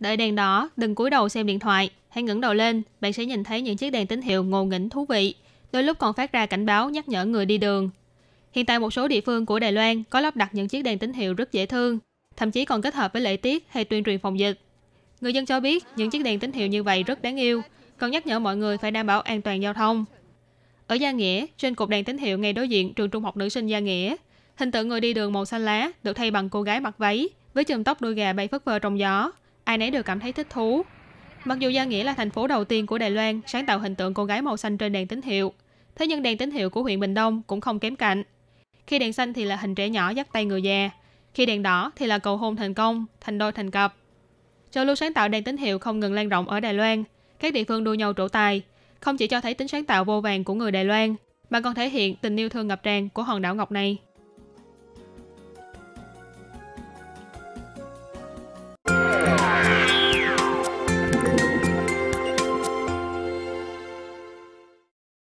Đợi đèn đỏ, đừng cúi đầu xem điện thoại, hãy ngẩng đầu lên, bạn sẽ nhìn thấy những chiếc đèn tín hiệu ngộ nghĩnh thú vị. Đôi lúc còn phát ra cảnh báo nhắc nhở người đi đường. Hiện tại một số địa phương của Đài Loan có lắp đặt những chiếc đèn tín hiệu rất dễ thương, thậm chí còn kết hợp với lễ tiết hay tuyên truyền phòng dịch. Người dân cho biết những chiếc đèn tín hiệu như vậy rất đáng yêu, còn nhắc nhở mọi người phải đảm bảo an toàn giao thông. Ở Gia Nghĩa, trên cột đèn tín hiệu ngay đối diện trường trung học nữ sinh Gia Nghĩa, hình tượng người đi đường màu xanh lá được thay bằng cô gái mặc váy với chùm tóc đuôi gà bay phất phơ trong gió. Ai nấy đều cảm thấy thích thú. Mặc dù Gia Nghĩa là thành phố đầu tiên của Đài Loan sáng tạo hình tượng cô gái màu xanh trên đèn tín hiệu, thế nhưng đèn tín hiệu của huyện Bình Đông cũng không kém cạnh. Khi đèn xanh thì là hình trẻ nhỏ dắt tay người già, khi đèn đỏ thì là cầu hôn thành công, thành đôi thành cặp. Châu lưu sáng tạo đèn tín hiệu không ngừng lan rộng ở Đài Loan, các địa phương đua nhau trổ tài, không chỉ cho thấy tính sáng tạo vô vàng của người Đài Loan, mà còn thể hiện tình yêu thương ngập tràn của hòn đảo ngọc này.